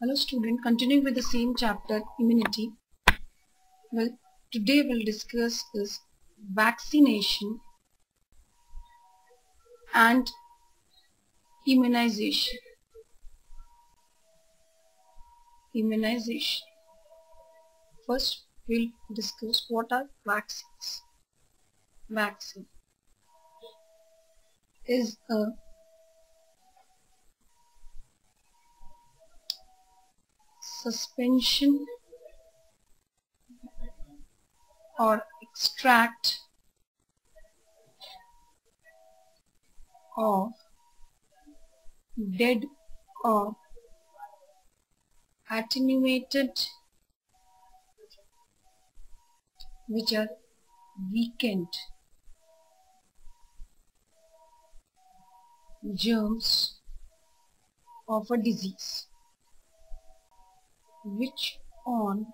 Hello student, continuing with the same chapter, immunity. Well, today we'll discuss is vaccination and immunization. Immunization. First, we'll discuss what are vaccines. Vaccine is a suspension or extract of dead or attenuated which are weakened germs of a disease which on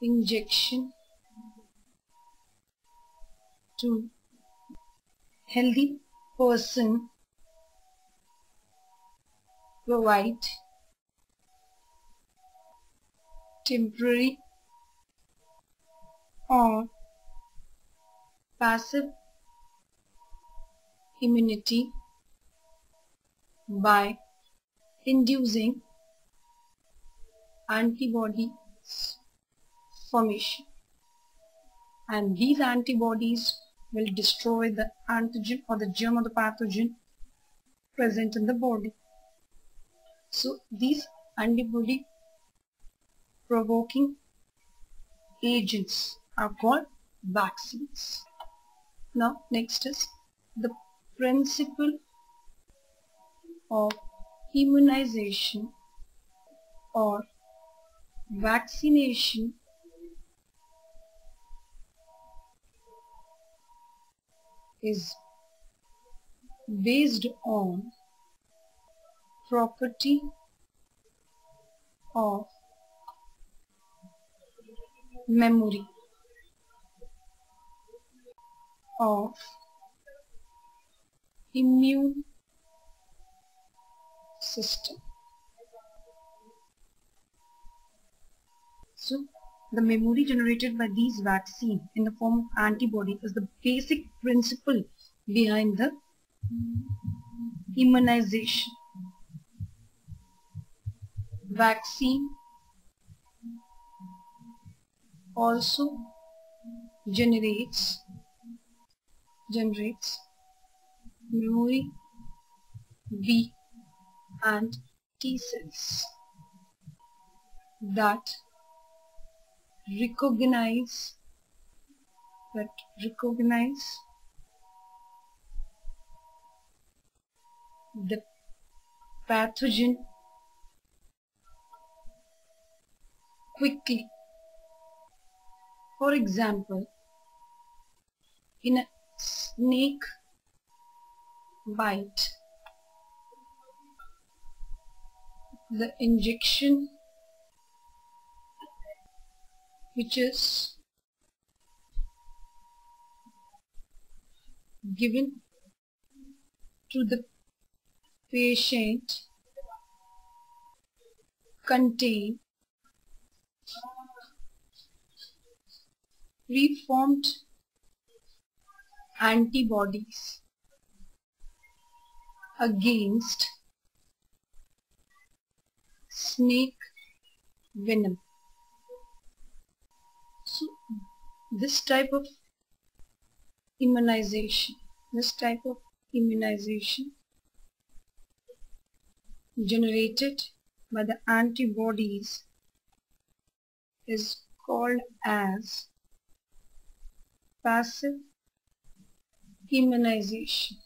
injection to healthy person provide temporary or passive immunity by inducing antibody formation and these antibodies will destroy the antigen or the germ of the pathogen present in the body. So these antibody provoking agents are called vaccines. Now next is the principle of immunization or vaccination is based on property of memory of immune system. So the memory generated by these vaccine in the form of antibody is the basic principle behind the immunization. Vaccine also generates generates memory B and T cells that recognize that recognize the pathogen quickly. For example, in a snake bite, the injection which is given to the patient contain preformed antibodies against snake venom. So this type of immunization, this type of immunization generated by the antibodies is called as passive immunization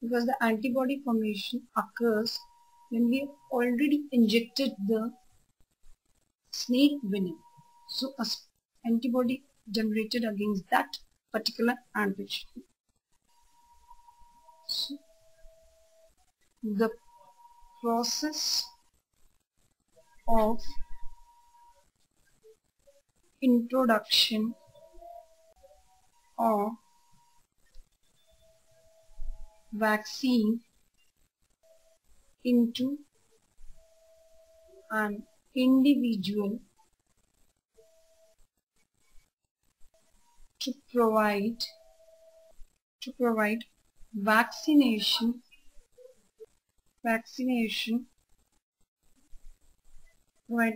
because the antibody formation occurs when we already injected the snake venom. So a antibody generated against that particular antigen. So the process of introduction or vaccine into an individual to provide to provide vaccination vaccination provide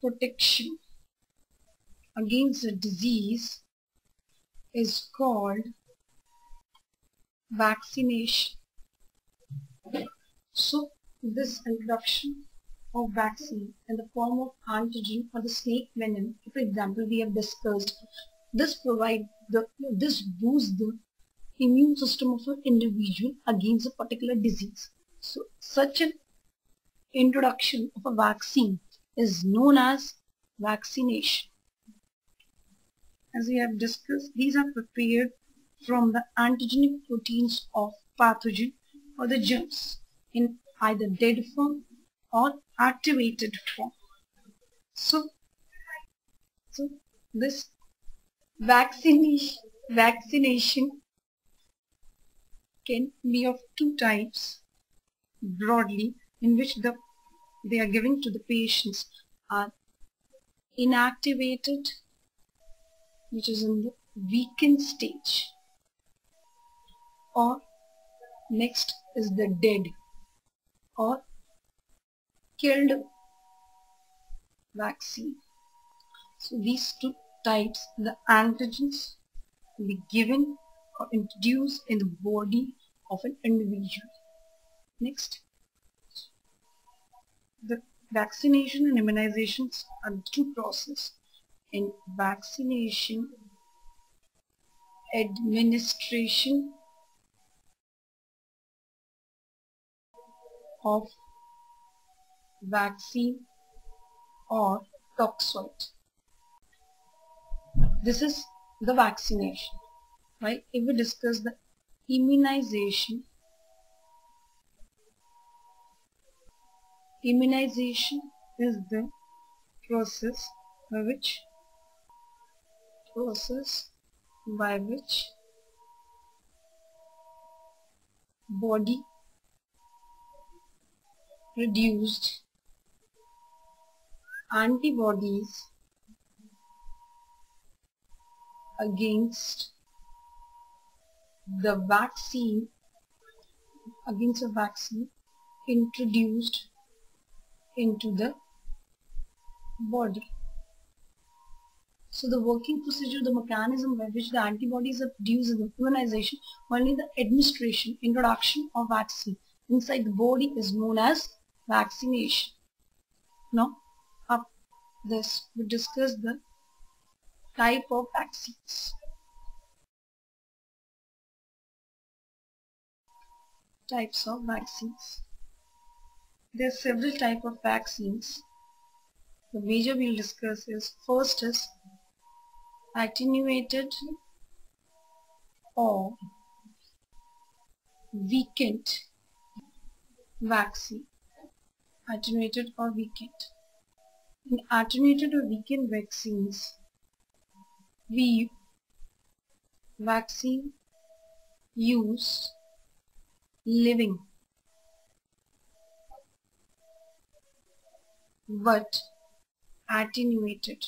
protection against a disease is called vaccination. So this introduction of vaccine in the form of antigen or the snake venom, for example, we have discussed, this provide the this boosts the immune system of an individual against a particular disease. So such an introduction of a vaccine is known as vaccination. As we have discussed, these are prepared from the antigenic proteins of pathogen or the germs in either dead form or activated form. So, so this vaccination, vaccination can be of two types broadly in which the they are given to the patients are inactivated which is in the weakened stage or next is the dead or killed vaccine. So these two types, the antigens will be given or introduced in the body of an individual. Next, the vaccination and immunizations are two processes. In vaccination, administration of vaccine or toxoid. This is the vaccination. Right? If we discuss the immunization, immunization is the process by which process by which body produced antibodies against the vaccine against a vaccine introduced into the body. So the working procedure, the mechanism by which the antibodies are produced is the immunization, only the administration, introduction of vaccine inside the body is known as vaccination. Now, this, we discuss the type of vaccines. Types of vaccines. There are several type of vaccines. The major we'll discuss is first is attenuated or weakened vaccine attenuated or weakened. In attenuated or weakened vaccines, we vaccine use living but attenuated.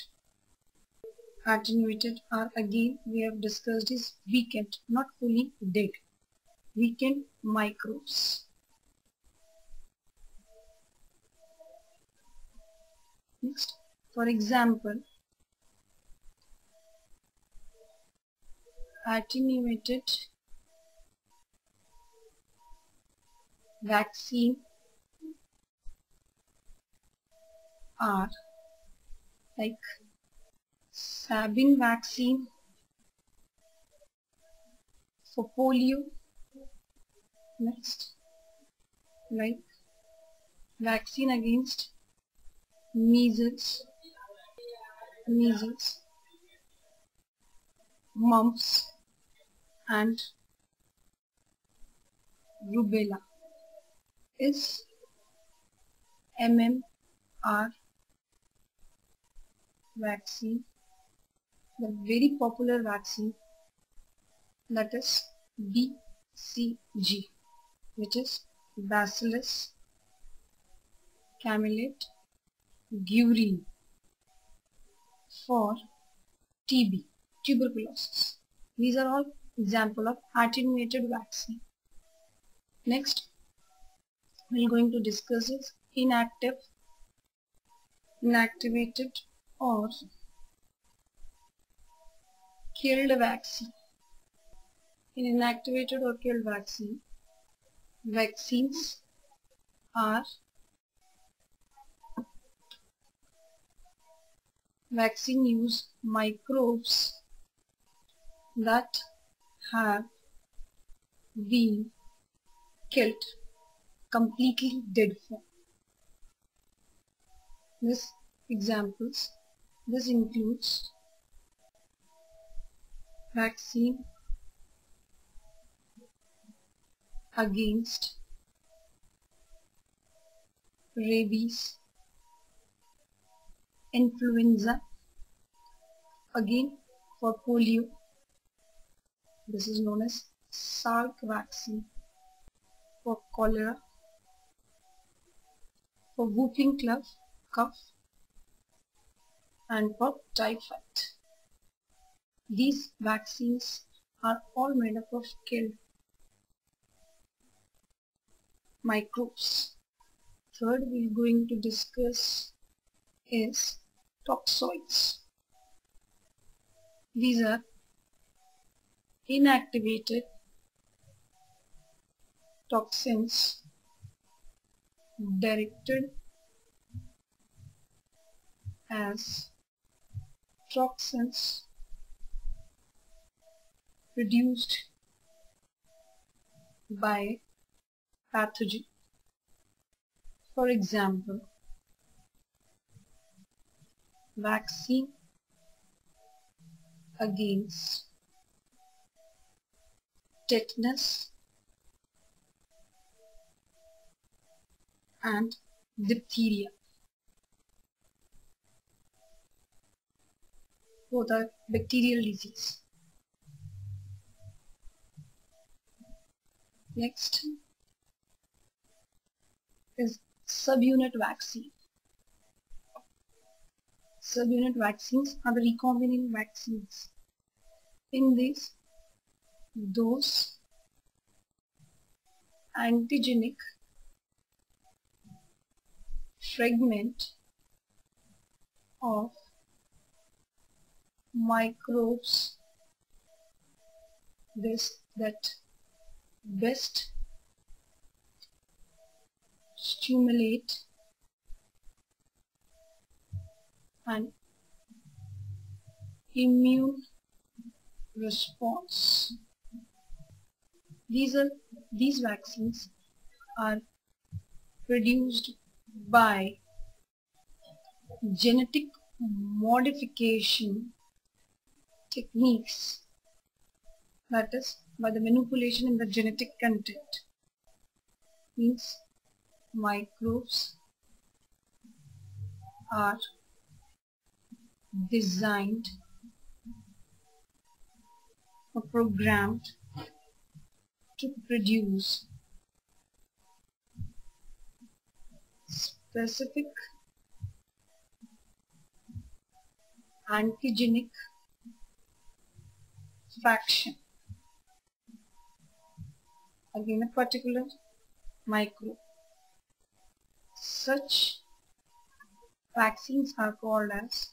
Attenuated are again we have discussed is weakened, not fully dead. Weakened microbes. Next, for example, attenuated vaccine are like Sabin vaccine for polio next like vaccine against measles, measles, mumps and rubella. Is MMR vaccine, the very popular vaccine that is BCG which is Bacillus Calmette, Guerin for TB, tuberculosis. These are all example of attenuated vaccine. Next, we're going to discuss is inactive, inactivated or killed vaccine. In inactivated or killed vaccine, vaccines are vaccine use microbes that have been killed completely dead. This examples this includes vaccine against rabies, influenza, again for polio. This is known as Salk vaccine for cholera, for whooping cough, cough and for typhoid. These vaccines are all made up of killed microbes. Third we are going to discuss is toxoids. These are inactivated toxins directed as toxins produced by pathogen. For example, vaccine against tetanus and diphtheria. Both are bacterial disease. Next is subunit vaccine. Subunit vaccines are the recombinant vaccines. In this, those antigenic fragment of microbes this that best stimulate an immune response. These are these vaccines are produced by genetic modification techniques that is by the manipulation in the genetic content means microbes are designed or programmed to produce specific antigenic fraction again a particular microbe such vaccines are called as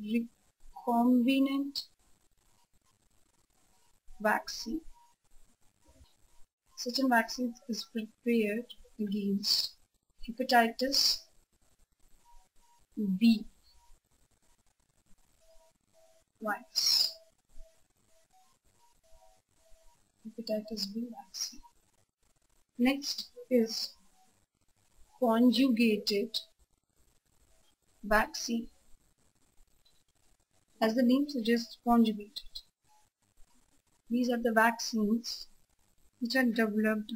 recombinant vaccine. Such a vaccine is prepared against hepatitis B virus. Hepatitis B vaccine. Next is conjugated vaccine as the name suggests conjugated. These are the vaccines which are developed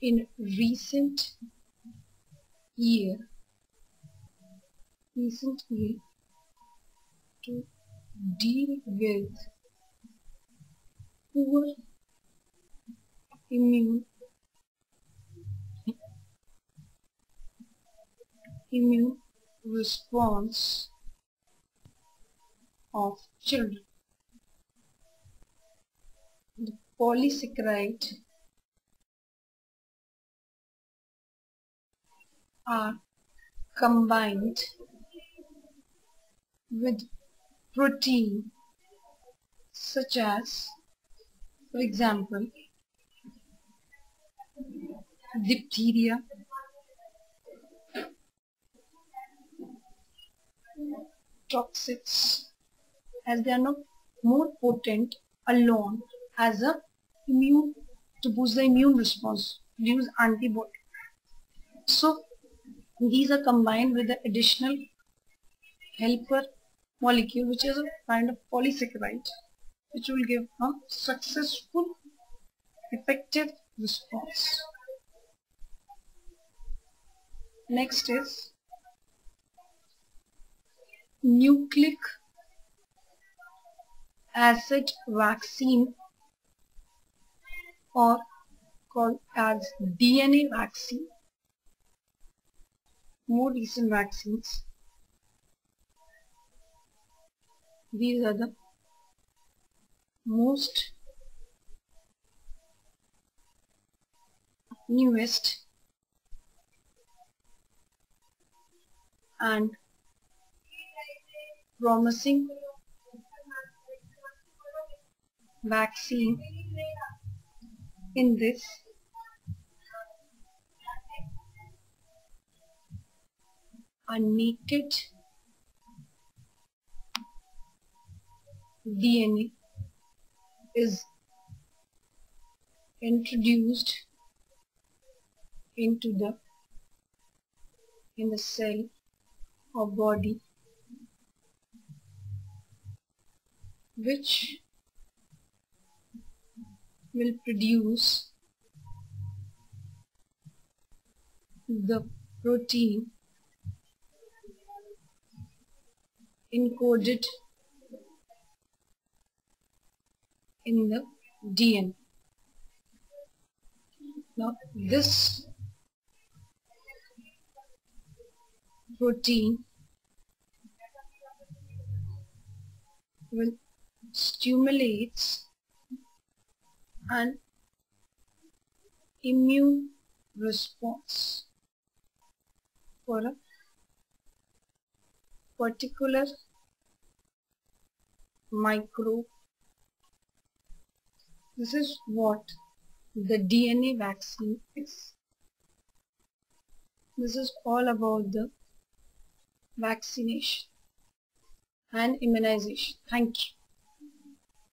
in recent year recent year to deal with poor immune immune response of children. The polysaccharide are combined with protein such as for example diphtheria toxics as they are not more potent alone as a immune to boost the immune response use antibody so these are combined with the additional helper molecule which is a kind of polysaccharide which will give a successful effective response. Next is nucleic acid vaccine or called as DNA vaccine more recent vaccines. These are the most newest and promising vaccine in this. Naked DNA is introduced into the in the cell or body which will produce the protein encoded in the DNA. Now this protein will stimulate an immune response for a particular microbe. This is what the DNA vaccine is. This is all about the vaccination and immunization. Thank you.